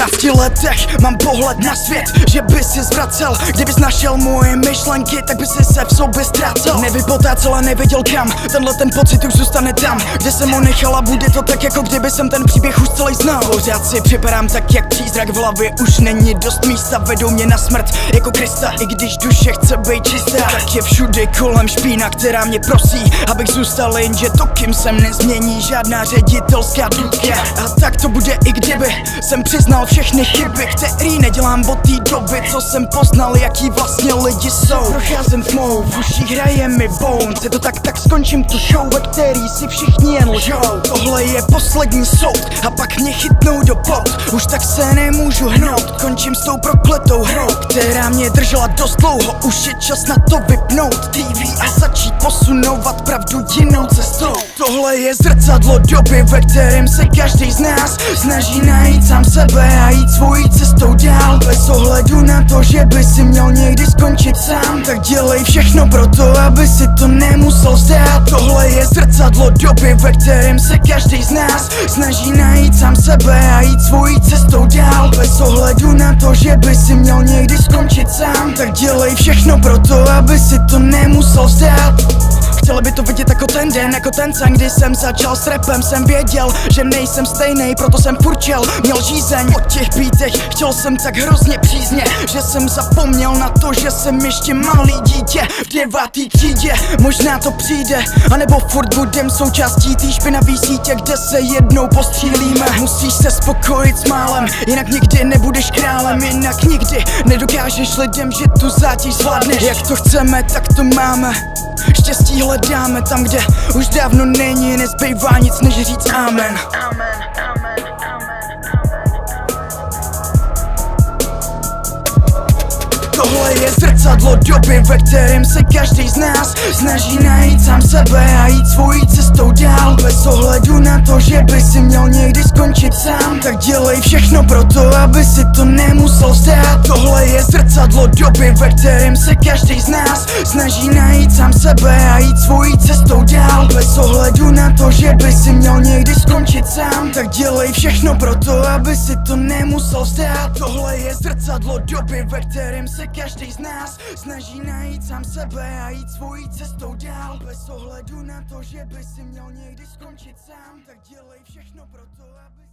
Russia. Letech mám pohled na svět Že by si zvracel, kdybys našel moje myšlenky Tak by si se v sobě ztrácel Nevypotácel a nevěděl kam Tenhle ten pocit už zůstane tam. Kde jsem ho nechala, bude to tak jako kdyby jsem ten příběh už celý znal. Pořád si připadám tak jak přízrak v hlavě. Už není dost místa, vedou mě na smrt. Jako Krista I když duše chce být čistá. Tak je všude kolem špína, která mě prosí Abych zůstal jenže to kým jsem nezmění. Žádná ředitelská důdka A tak to bude i kdyby jsem přiznal všechny chyby Který nedělám od té doby, co jsem poznal Jaký vlastně lidi jsou. Procházím tmou, v uších hraje mi bones Je to tak, tak skončím tu show, ve který si všichni jen lžou. Tohle je poslední soud a pak mě chytnou do pot. Už tak se nemůžu hnout, končím s tou prokletou hrou Která mě držela dost dlouho, už je čas na to vypnout TV a začít posunovat pravdu jinou cestou. Tohle je zrcadlo doby, ve kterém se každý z nás Snaží najít sám sebe a jít svojí cestou dál. Bez ohledu na to, že by si měl někdy skončit sám. Tak dělej všechno pro to, aby si to nemusel vzdát Tohle je zrcadlo doby, ve kterém se každý z nás Snaží najít sám sebe a jít svojí cestou dál. Bez ohledu na to, že by si měl někdy skončit sám. Tak dělej všechno pro to, aby si to nemusel vzdát Chtěli by to vidět jako ten den, jako ten sen, kdy jsem začal s rapem Jsem věděl, že nejsem stejný, proto jsem furčel Měl žízeň od těch bítech, chtěl jsem tak hrozně přízně Že jsem zapomněl na to, že jsem ještě malý dítě V devátý třídě, možná to přijde Anebo furt budem součástí té špinavý sítě, kde se jednou postřílíme. Musíš se spokojit s málem, jinak nikdy nebudeš králem Jinak nikdy nedokážeš lidem, že tu zátěž zvládneš. Jak to chceme, tak to máme Štěstí hledáme tam, kde už dávno není Nezbývá nic, než říct amen. Tohle je zrcadlo doby, ve kterém se každý z nás Snaží najít sám sebe a jít svojí cestou dál. Bez ohledu na to, že by si měl někdy skončit sám Tak dělej všechno pro to, aby si to nemusel vzdát Tohle zrcadlo doby, ve kterém se každý z nás Snaží najít sám sebe a jít svojí cestou dál. Bez ohledu na to, že by si měl někdy skončit sám Tak dělej všechno pro to, aby si to nemusel vzdát Tohle je zrcadlo doby, ve kterém se každý z nás Snaží najít sám sebe a jít svojí cestou dál. Bez ohledu na to, že by si měl někdy skončit sám Tak dělej všechno pro to, aby